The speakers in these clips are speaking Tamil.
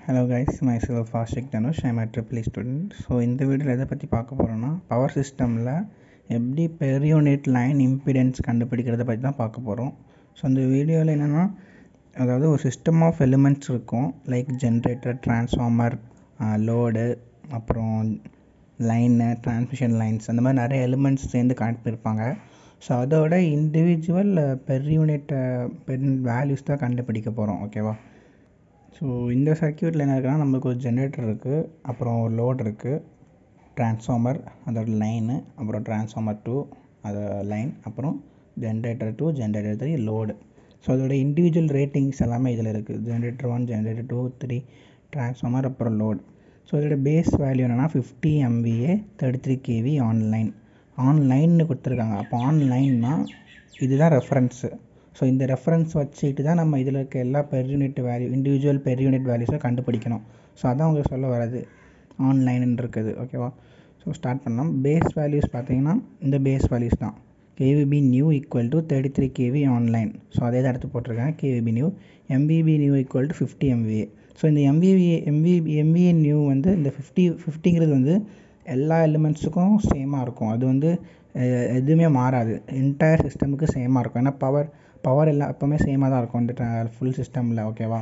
Hello guys my self Ashik Dhanush I'm triple student so இந்த வீடியோவில் எதை பற்றி பார்க்க போகிறோன்னா பவர் சிஸ்டமில் எப்படி பெர் யூனிட் லைன் இம்பிடென்ஸ் கண்டுபிடிக்கிறத பற்றி தான் பார்க்க போகிறோம் ஸோ இந்த வீடியோவில் என்னென்னா அதாவது ஒரு சிஸ்டம் ஆஃப் எலிமெண்ட்ஸ் இருக்கும். லைக் ஜென்ரேட்டர் டிரான்ஸ்ஃபார்மர் லோடு அப்புறம் லைனு டிரான்ஸ்மிஷன் லைன்ஸ் அந்த மாதிரி நிறைய எலிமெண்ட்ஸ் சேர்ந்து கனெக்ட் பண்ணியிருப்பாங்க ஸோ அதோட individual per unit per values தான் கண்டுபிடிக்க போகிறோம் ஓகேவா ஸோ இந்த சர்க்கியூட்டில் என்ன இருக்குன்னா நம்மளுக்கு ஒரு ஜென்ரேட்டர் இருக்குது அப்புறம் ஒரு லோட் இருக்குது ட்ரான்ஸ்ஃபார்மர் அதோட லைனு அப்புறம் ட்ரான்ஸ்ஃபார்மர் டூ அது லைன் அப்புறம் generator two generator three load so அதோட இண்டிவிஜுவல் ரேட்டிங்ஸ் எல்லாமே இதில் இருக்குது generator one generator two three transformer அப்புறம் லோடு ஸோ இதோட பேஸ் வேல்யூ என்னென்னா fifty MVA thirty three KV online ஆன்லைன்னு கொடுத்துருக்காங்க. அப்போ ஆன்லைன்னா இதுதான் ரெஃபரன்ஸு ஸோ இந்த ரெஃபரன்ஸ் வச்சுட்டு தான் நம்ம இதில் இருக்க எல்லா per unit value individual per unit வேல்யூஸை கண்டுபிடிக்கணும். ஸோ அதான் உங்களுக்கு சொல்ல வராது ஆன்லைன் இருக்குது. ஓகேவா ஸோ ஸ்டார்ட் பண்ணலாம். பேஸ் வேல்யூஸ் பார்த்தீங்கன்னா இந்த பேஸ் வேல்யூஸ் தான். KVB new equal to thirty three KV online so அதே தான் எடுத்து போட்டிருக்கேன் KVB new MBB new equal to fifty MVA so இந்த எம்பிவி எம்பிபி எம்பிஏ நியூ வந்து இந்த ஃபிஃப்டி ஃபிஃப்டிங்கிறது வந்து எல்லா எலிமெண்ட்ஸுக்கும் சேமாக இருக்கும். அது வந்து எதுவுமே மாறாது. என்டையர் சிஸ்டமுக்கு சேமாக இருக்கும். ஏன்னா பவர் பவர் எல்லாம் எப்போவுமே சேமாக தான் இருக்கும். இந்த ஃபுல் சிஸ்டமில் ஓகேவா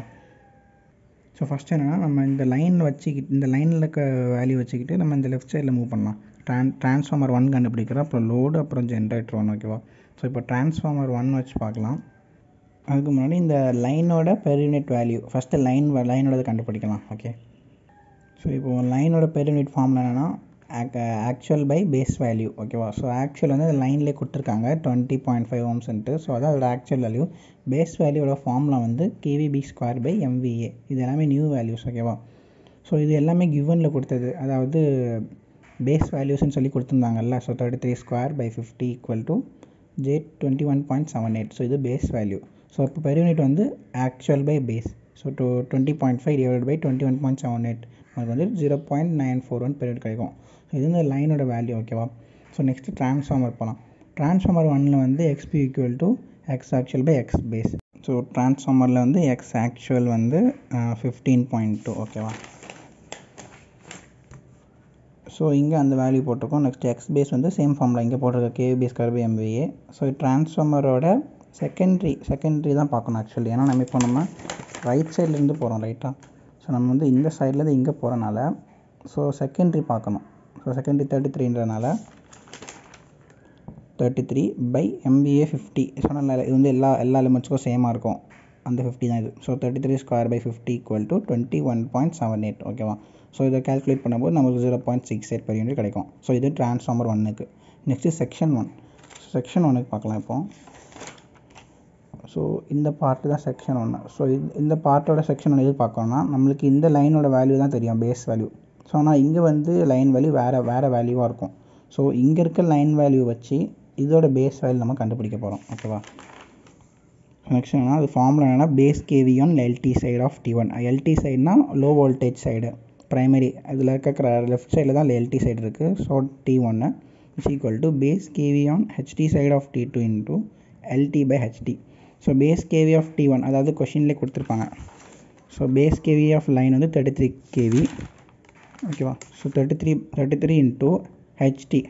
ஸோ ஃபஸ்ட்டு என்னென்னா நம்ம இந்த லைன் வச்சுக்கிட்டு இந்த லைனில் இருக்க வேல்யூ வச்சுக்கிட்டு நம்ம இந்த லெஃப்ட் சைடில் மூவ் பண்ணலாம். ட்ரான் ட்ரான்ஸ்ஃபார்மர் ஒன் கண்டுபிடிக்கிறோம். அப்புறம் லோடு அப்புறம் ஜென்ரேட்டர் ஒன் ஓகேவா ஸோ இப்போ ட்ரான்ஸ்ஃபார்மர் ஒன் வச்சு பார்க்கலாம். அதுக்கு முன்னாடி இந்த லைனோட per unit value first line லைனோட கண்டுபிடிக்கலாம் ஓகே ஸோ இப்போது லைனோட பெர் யூனிட் ஃபார்மில் என்னென்னா ஆக்சுவல் பை பேஸ் வேல்யூ ஓகேவா ஸோ ஆக்சுவல் வந்து அது லைன்லேயே கொடுத்துருக்காங்க. டுவெண்ட்டி பாயிண்ட் ஃபைவ் ஓம்ஸ்ன்ட்டு ஸோ அதான் அதோட ஆக்சுவல் வேல்யூ பேஸ் வேல்யூவோட ஃபார்ம்லாம் வந்து கேவிபி ஸ்கொயர் பை எம்விஏ இது எல்லாமே நியூ வேல்யூஸ் ஓகேவா ஸோ இது எல்லாமே கிவனில் கொடுத்தது. அதாவது பேஸ் வேல்யூஸ்னு சொல்லி கொடுத்துருந்தாங்கல்ல. So thirty three square by fifty equal to J twenty one point seven eight so இது பேஸ் வேல்யூ ஸோ இப்போ பெர் யூனிட் வந்து actual by base so two twenty point five divide by twenty one point seven eight நமக்கு வந்து zero point nine four one per கிடைக்கும். ஸோ இது இந்த லைனோட வேல்யூ ஓகேவா ஸோ நெக்ஸ்ட்டு ட்ரான்ஸ்ஃபார்மர் போகலாம் ட்ரான்ஸ்ஃபார்மர் ஒன்னில் வந்து XP equal to X actual by X base so ட்ரான்ஸ்ஃபார்மரில் வந்து எக்ஸ் ஆக்சுவல் வந்து ஃபிஃப்டீன் பாயிண்ட் டூ ஓகேவா ஸோ இங்கே அந்த வேல்யூ போட்டிருக்கோம். நெக்ஸ்ட் எக்ஸ் பேஸ் வந்து சேம் ஃபார்மில் இங்கே போட்டிருக்க கேவி பேஸ் கர்பி எம்பிஏ ஸோ ட்ரான்ஸ்ஃபார்மரோட செகண்ட்ரி செகண்ட்ரி தான் பார்க்கணும் ஆக்சுவலி ஏன்னா நம்ம இப்போ நம்ம ரைட் சைட்லேருந்து போகிறோம் ரைட்டாக ஸோ நம்ம வந்து இந்த சைட்லேருந்து இங்கே போகிறனால ஸோ செகண்ட்ரி பார்க்கணும். So secondary thirty த்ரீன்றனால thirty three by MVA fifty சொன்னால் இது வந்து எல்லா எல்லா எலிமெண்ட்ஸுக்கும் சேமாக இருக்கும். அந்த ஃபிஃப்டி தான் இது. So thirty three square by fifty equal to twenty one point seven eight ஓகேவா ஸோ இதை கேல்குலேட் பண்ணும்போது நமக்கு zero point six eight per unit கிடைக்கும். ஸோ இது ட்ரான்ஸ்ஃபார்மர் ஒன்னுக்கு நெக்ஸ்ட்டு செக்ஷன் ஒன் செக்ஷன் ஒன்றுக்கு பார்க்கலாம் இப்போது ஸோ இந்த பார்ட்டு தான் செக்ஷன் ஒன்று ஸோ இந்த பார்ட்டோட செக்ஷன் ஒன்று எது பார்க்கணும்னா நம்மளுக்கு இந்த லைனோட வேல்யூ தான் தெரியும் பேஸ் வேல்யூ ஸோ ஆனால் இங்கே வந்து லைன் வேல்யூ வேறு வேறு வேல்யூவாக இருக்கும். ஸோ இங்கே இருக்க லைன் வேல்யூ வச்சு இதோட பேஸ் வேல்யூ நம்ம கண்டுபிடிக்க போகிறோம் ஓகேவா நெக்ஸ்ட் என்னன்னா அது ஃபார்மில் என்னென்னா base KV on LT side of T one LT சைடுனா low voltage side primary அதில் இருக்கிற லெஃப்ட் சைடில் தான் எல்டி சைடு இருக்குது ஸோ டி ஒன்று is equal to base KV on HT side of T two into LT by HT so base KV of T one அதாவது கொஷின்லேயே கொடுத்துருப்பாங்க. So base KV of line வந்து தேர்ட்டி த்ரீ கேவி ஓகேவா so thirty three thirty three into HT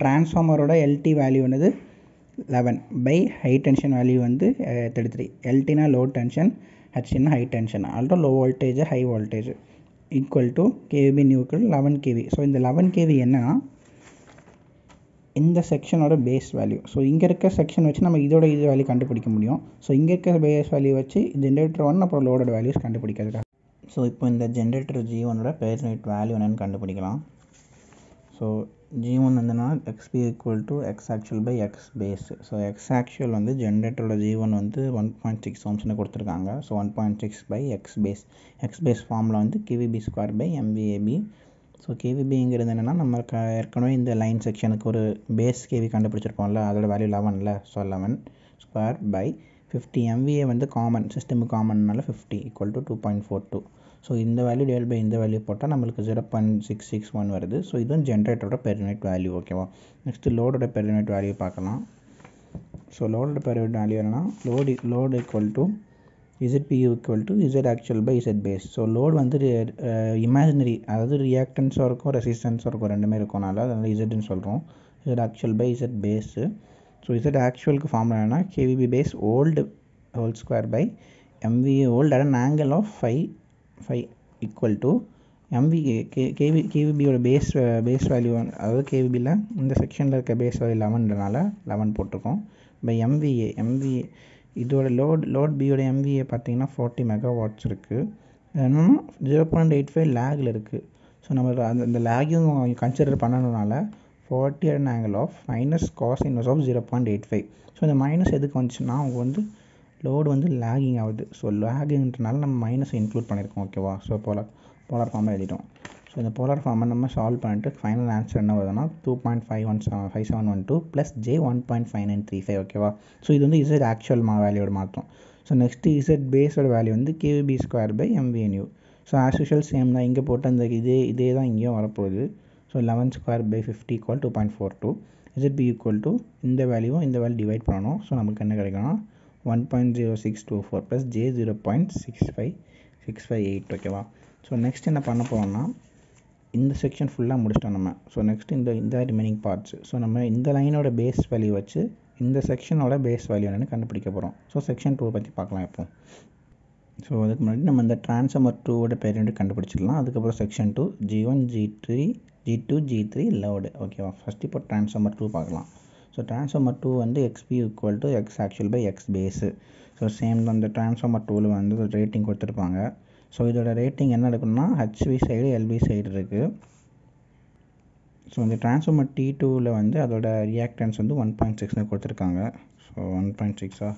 ட்ரான்ஸ்ஃபார்மரோட LT value வந்து eleven by high tension value வந்து தேர்ட்டி த்ரீ எல்டினா லோ டென்ஷன் ஹெச்டினா high tension Alto low voltage high voltage equal to KV நியூக்கள் eleven KV so இந்த லெவன் கேவி என்னன்னா இந்த செக்ஷனோட பேஸ் வேல்யூ ஸோ இங்கே இருக்க செக்ஷன் வச்சு நம்ம இதோட இது வேல்யூ கண்டுபிடிக்க முடியும். ஸோ இங்கே இருக்க பேஸ் வேல்யூ வச்சு ஜென்ரேட்டர் ஒன் அப்புறம் லோடட் வேல்யூஸ் கண்டுபிடிக்கிறதுக்காக ஸோ இப்போ இந்த ஜென்ரேட்டர் ஜி ஒனோட பேர் யூனிட் வேல்யூ என்னென்னு கண்டுபிடிக்கலாம். ஸோ ஜி ஒன் வந்துன்னா XP equal to X actual by X base so X actual வந்து ஜென்ரேட்டரோட ஜி ஒன் வந்து ஒன் பாயிண்ட் சிக்ஸ் ஓம்ஸ்னு கொடுத்துருக்காங்க. So one point six by X base X base ஃபார்மில் வந்து KVB square by MVAB so கேவிபிங்கிறது என்னென்னா நம்ம ஏற்கனவே இந்த லைன் செக்ஷனுக்கு ஒரு பேஸ் கேவி கண்டுபிடிச்சிருப்போம்ல அதோட வேல்யூ லெவனில் so eleven square by fifty MVA வந்து காமன் சிஸ்டமுக்கு காமன்னால fifty equal to two point four two so இந்த வேல்யூ டிவைட் பை இந்த வேல்யூ போட்டால் நம்மளுக்கு zero point six six one வருது. ஸோ இதுவும் ஜென்ரேட்டரோட பெர் யூனிட் வேல்யூ ஓகேவா நெக்ஸ்ட்டு லோடோட பெர் யூனிட் வேல்யூ பார்க்கலாம். ஸோ லோடோட பெர் யூனிட் வேல்யூ என்னன்னா load load equal to Z PU equal to Z actual by Z base so load வந்து இமேஜினரி அதாவது ரியாக்டன்ஸாக இருக்கும் ரெசிஸ்டன்ஸாக இருக்கும் ரெண்டுமே இருக்கனால அதனால் இசட்னு சொல்கிறோம் Z actual by Z base so Z ஆக்சுவலுக்கு formula என்ன KVB base old whole square by MVA old at an angle of five five equal to MVA K KV கேவிபியோட base base value அதாவது கேவிபியில் இந்த செக்ஷனில் இருக்க பேஸ் வேல்யூ லெவன்றனால லெவன் போட்டிருக்கோம். பை எம்விஏ எம்விஏ இதோட லோட் லோட் பியோட எம்விஏ பார்த்தீங்கன்னா ஃபார்ட்டி மெகா வாட்ஸ் இருக்குது என்னென்னா ஜீரோ பாயிண்ட் எயிட் ஃபைவ் லேகில் இருக்குது ஸோ நம்ம அந்த அந்த லேகையும் consider பண்ணணுனால forty and angle of minus cos inverse of zero point eight five so இந்த மைனஸ் எதுக்கு வந்துச்சுன்னா அவங்க வந்து லோடு வந்து லேகிங் ஆகுது. ஸோ லேகிங்ன்றனால நம்ம மைனஸ் இன்க்ளூட் பண்ணியிருக்கோம் ஓகேவா ஸோ போல போலார் ஃபார்மாக எழுதிட்டோம். ஸோ இந்த போலார் ஃபார்மை நம்ம சால்வ் பண்ணிட்டு ஃபைனல் ஆன்சர் என்ன வருதுன்னா two point five one seven five seven one two plus J one point five nine three five ஓகேவா ஸோ இது வந்து இசட் ஆக்சுவல் மா வேல்யூட மாற்றும். ஸோ நெக்ஸ்ட்டு இசட் பேஸோட வேல்யூ வந்து KVB square by எம்விஎன்யூ so as usual same தான். இங்கே போட்டு அந்த இதே இதே தான் இங்கேயும் வரப்போகுது. So eleven square by fifty equal to point four two Z B equal to இந்த வேல்யூவும் இந்த வேல்யூ டிவைட் பண்ணணும். ஸோ நமக்கு என்ன கிடைக்கும்னா one point zero six two four plus J zero point six five six five eight ஓகேவா ஸோ நெக்ஸ்ட் என்ன பண்ண போகிறோம்னா இந்த செக்ஷன் ஃபுல்லாக முடிச்சிட்டோம் நம்ம. ஸோ நெக்ஸ்ட் இந்த இந்த ரிமைனிங் பார்ட்ஸ் ஸோ நம்ம இந்த லைனோட பேஸ் வேல்யூ வச்சு இந்த செக்ஷனோட பேஸ் வேல்யூ என்னென்னு கண்டுபிடிக்க போகிறோம் ஸோ செக்ஷன் டூ பற்றி பார்க்கலாம் இப்போ. ஸோ அதுக்கு முன்னாடி நம்ம இந்த ட்ரான்ஸ்ஃபார்மர் டூவோட பேரண்ட் கண்டுபிடிச்சிடலாம். அதுக்கப்புறம் section two G one G three G two G three load ஓகேவா ஃபஸ்ட் இப்போ ட்ரான்ஸ்ஃபார்மர் டூ பார்க்கலாம். ஸோ டிரான்ஸ்ஃபார்மர் டூ வந்து XP equal to X actual by X base so same தான். இந்த ட்ரான்ஸ்ஃபார்மர் டூவில் வந்து ரேட்டிங் கொடுத்துருப்பாங்க. ஸோ இதோட ரேட்டிங் என்ன இருக்குன்னா ஹெச்வி சைடு எல்பி சைடு இருக்குது ஸோ இந்த ட்ரான்ஸ்ஃபார்மர் டி டூவில் வந்து அதோட ரியாக்டன்ஸ் வந்து ஒன் பாயிண்ட் சிக்ஸ்னு கொடுத்துருக்காங்க. ஸோ ஒன் பாயிண்ட் சிக்ஸா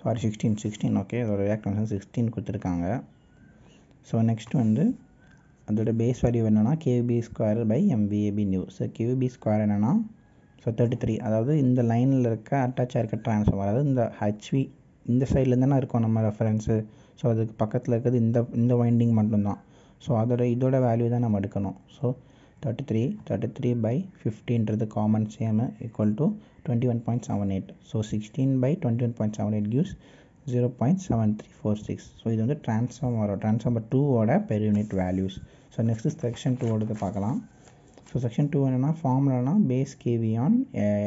சாரி சிக்ஸ்டீன் சிக்ஸ்டீன் ஓகே அதோட ரியாக்டன்ஸ் வந்து சிக்ஸ்டீன் கொடுத்துருக்காங்க. ஸோ நெக்ஸ்ட் வந்து அதோட பேஸ் வேல்யூ என்னென்னா KB square by MVAB new so KB square என்னென்னா ஸோ தேர்ட்டி த்ரீ அதாவது இந்த லைனில் இருக்க அட்டாச்சாக இருக்க டிரான்ஸ்ஃபார்மர் அதாவது இந்த ஹெச்வி இந்த சைட்லேருந்து தானே இருக்கும் நம்ம ரெஃபரன்ஸு ஸோ அதுக்கு பக்கத்தில் இருக்கிறது இந்த இந்த வைண்டிங் மட்டும்தான். ஸோ அதோட இதோட வேல்யூ தான் நம்ம எடுக்கணும். So thirty three thirty three by ஃபிஃப்டின்றது common same equal to twenty one point seven eight so sixteen by twenty one point seven eight gives zero point seven three four six so இது வந்து டிரான்ஸ்ஃபார்மரோட ட்ரான்ஸ்ஃபார்மர் டூவோட per unit values so next section டூவோடது பார்க்கலாம். ஸோ செக்ஷன் டூ என்னென்னா ஃபார்முலானா base kV on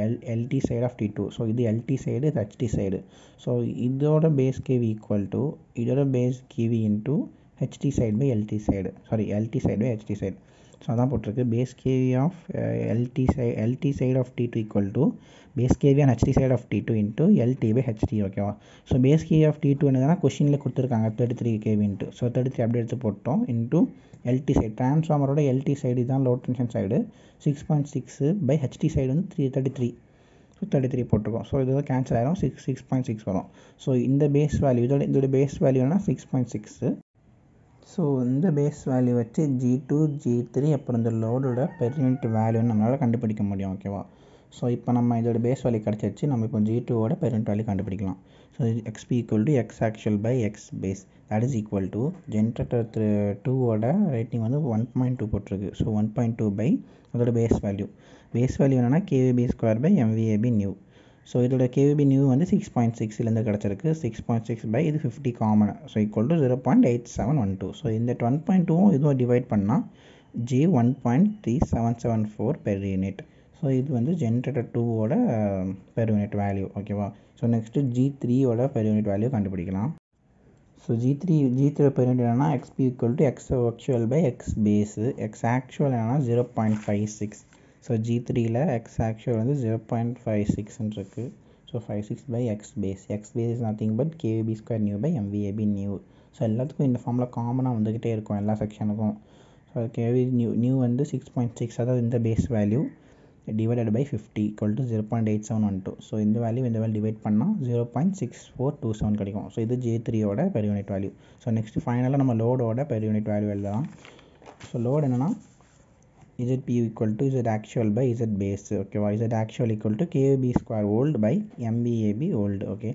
L LT side of T two so இது எல்டி சைடு இது ஹெச்டி சைடு ஸோ இதோட பேஸ் கேவி ஈக்குவல் டு இதோட base kV into HT side by LT side sorry LT side by HT side so அதான் போட்டிருக்கு. Base kV of LT side LT side of T two equal to base kV on HT side of T two into LT by HT ஓகேவா so base kV of T two என்னதுன்னா கொஷினில் கொடுத்துருக்காங்க தேர்ட்டி த்ரீ கேவின்ட்டு ஸோ தேர்ட்டி த்ரீ அப்படி எடுத்து போட்டோம் into LT side ட்ரான்ஸ்ஃபார்மரோட LT side தான் low tension side six point six by HT side வந்து three thirty three so thirty three போட்டிருக்கோம். ஸோ இது கேன்சல் ஆயிரும். சிக்ஸ் சிக்ஸ் பாயிண்ட் சிக்ஸ் வரும். ஸோ இந்த பேஸ் வேல்யூ இதோட இதோட பேஸ் வேல்யூனா சிக்ஸ் பாயிண்ட் சிக்ஸு ஸோ இந்த பேஸ் வேல்யூ வச்சு ஜி டூ ஜி த்ரீ அப்புறம் இந்த லோடோட பெர் யூனிட் வேல்யூன்னு நம்மளால் கண்டுபிடிக்க முடியும் ஓகேவா ஸோ இப்போ நம்ம இதோட பேஸ் வேல்யூ கிடச்சிருச்சு நம்ம இப்போ ஜி டூவோட பெர் யூனிட் வேல்யூ கண்டுபிடிக்கலாம். So XP equal to X actual by X base that is equal to generator டூவோட ரேட்டிங் வந்து ஒன் பாயிண்ட் டூ போட்டிருக்கு. So one point two by அதோட பேஸ் வேல்யூ பேஸ் வேல்யூ என்னென்னா kVB square by MVAB new so இதோட கேவிபி நியூ வந்து சிக்ஸ் பாயிண்ட் சிக்ஸ்லேருந்து கிடச்சிருக்கு. சிக்ஸ் பாயிண்ட் சிக்ஸ் பை இது fifty common so equal to zero point eight seven one two so இந்த ஒன் பாயிண்ட் டூவும் இதுவும் டிவைட் பண்ணால் J one point three seven seven four per unit so இது வந்து ஜென்ரேட்டர் டூவோட பெர் யூனிட் வேல்யூ ஓகேவா ஸோ நெக்ஸ்ட்டு ஜி த்ரீயோட பெர் யூனிட் வேல்யூ கண்டுபிடிக்கலாம். So G three G three per unit என்னன்னா XP equal to X actual by X base X actual என்னன்னா zero point five six so G த்ரீயில் எக்ஸ் ஆக்சுவல் வந்து ஜீரோ பாயிண்ட் ஃபைவ் சிக்ஸ்ன்னு இருக்குது so five six by X base X base is nothing but kVB square new by MVAB new so எல்லாத்துக்கும் இந்த ஃபார்மில் காமனாக வந்துக்கிட்டே இருக்கும் எல்லா செக்ஷனுக்கும் ஸோ கேவி நியூ நியூ வந்து சிக்ஸ் பாயிண்ட் சிக்ஸ் அதாவது இந்த base value divided by fifty equal to zero point eight seven one two so இந்த வேல்யூ இந்த வேல்யூ டிவைட் பண்ணால் zero point six four two seven கிடைக்கும். ஸோ இது ஜே த்ரீயோட per unit value so next ஃபைனலாக நம்ம லோடோட பெர் யூனிட் வேல்யூ எழுதலாம். ஸோ லோடு என்னென்னா Z P equal to Z actual by Z base ஓகேவா Z actual equal to KB square old by MVAB old okay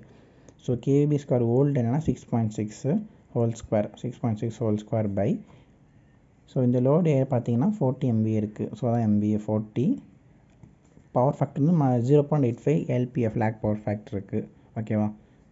so KB square old என்னென்னா six point six whole square six point six whole square by so இந்த லோடு பார்த்தீங்கன்னா ஃபோர்ட்டி எம்பி இருக்குது ஸோ அதான் எம்பிஏ ஃபோர்ட்டி பவர் ஃபேக்டர் வந்து zero point eight five LPF lag power factor இருக்குது ஓகேவா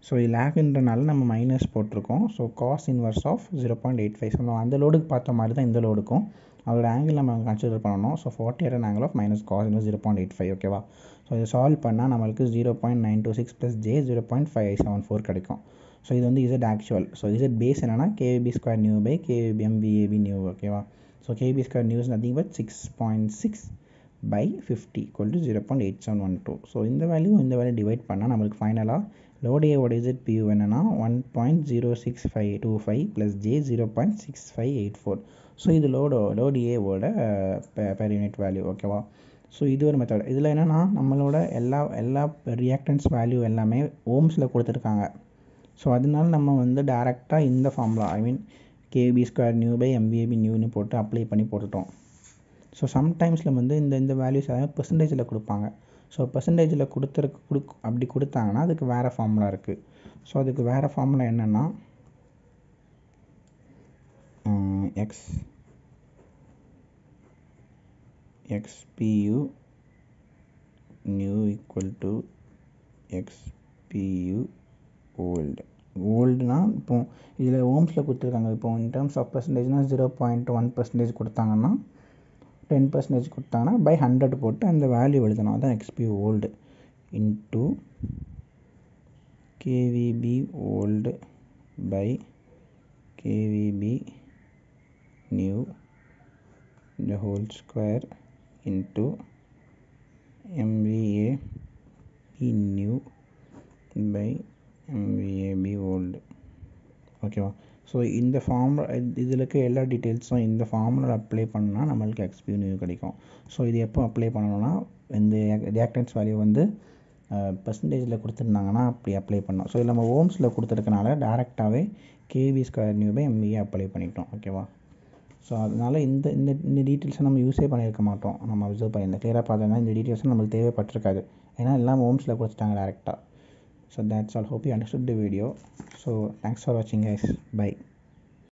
ஸோ இது லேக்குன்றனால நம்ம மைனஸ் போட்டிருக்கோம். So cos inverse of zero point eight five so நம்ம அந்த லோடுக்கு பார்த்த மாதிரி தான் இந்த லோடுக்கும் அதோட ஆங்கிள் நம்ம கன்சிடர் பண்ணணும். So forty at angle of minus cos inverse zero point eight five ஓகேவா ஸோ இதை சால்வ் பண்ணால் நம்மளுக்கு zero point nine two six plus J zero point five seven four கிடைக்கும். ஸோ இது வந்து Z actual so Z base என்னன்னா KB square new by KB MVAB new ஓகேவா so KB square news nothing but six point six by fifty equal to zero point eight seven one two so இந்த வேல்யூ இந்த வேல்யூ டிவைட் பண்ணால் நம்மளுக்கு ஃபைனலாக லோடியோட இசட் பியூ என்னென்னா one point zero six five two five plus J zero point six five eight four. So இது லோடோ லோடு ஏவோட பெர் யூனிட் வேல்யூ ஓகேவா ஸோ இது ஒரு மெத்தட் இதில் என்னென்னா நம்மளோட எல்லா எல்லா ரியாக்டன்ஸ் வேல்யூ எல்லாமே ஓம்ஸில் கொடுத்துருக்காங்க. ஸோ அதனால நம்ம வந்து டேரெக்டாக இந்த formula I mean KB square new by MVAB நியூன்னு போட்டு அப்ளை பண்ணி போட்டுட்டோம். ஸோ சம்டைம்ஸில் வந்து இந்த இந்த வேல்யூஸ் எல்லாமே பெர்சன்டேஜில் கொடுப்பாங்க. ஸோ பெர்சன்டேஜில் கொடுத்துருக்கு கொடுக் அப்படி கொடுத்தாங்கன்னா அதுக்கு வேறு ஃபார்முலா இருக்குது ஸோ அதுக்கு வேறு ஃபார்முலா என்னென்னா X xpu new equal to xpu old. ஓல்டுனா இப்போ இதில் ஓம்ஸில் கொடுத்துருக்காங்க. இப்போ இன் டேர்ம்ஸ் ஆஃப் பர்சன்டேஜ்னால் ஜீரோ பாயிண்ட் ஒன் பர்சன்டேஜ் கொடுத்தாங்கன்னா டென் பர்சன்டேஜ் கொடுத்தாங்கன்னா பை ஹண்ட்ரட் போட்டு அந்த வேல்யூ எழுதணும். அதான் XP old into kVB old by kVB new the whole square into MVA B new by MVA B old. ஓகேவா ஸோ இந்த ஃபார்முலா இதில் இருக்க எல்லா டீட்டெயில்ஸும் இந்த ஃபார்மில் அப்ளை பண்ணால் நம்மளுக்கு எக்ஸ்பி நியூ கிடைக்கும். ஸோ இது எப்போ அப்ளை பண்ணணும்னா இந்த ரியாக்டன்ஸ் வேல்யூ வந்து பர்சன்டேஜில் கொடுத்துருந்தாங்கன்னா அப்படி அப்ளை பண்ணோம் ஸோ இது நம்ம ஓம்ஸில் கொடுத்துருக்கனால டேரெக்டாகவே kV square new by apply பண்ணிட்டோம். ஓகேவா ஸோ அதனால் இந்த இந்த இந்த டீட்டெயில்ஸை நம்ம யூஸே பண்ணியிருக்க மாட்டோம். நம்ம அப்சர்வ் பண்ணியிருந்தோம் கிளியராக பார்த்தோம்னா இந்த டீட்டெயில்ஸும் நம்மளுக்கு தேவைப்பட்டிருக்காது. ஏன்னா எல்லாம் ஹோம்ஸில் கொடுத்துட்டாங்க டேரெக்டாக so that's all. Hope you understood the video. So thanks for watching guys. Bye.